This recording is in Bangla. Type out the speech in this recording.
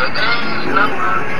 Love.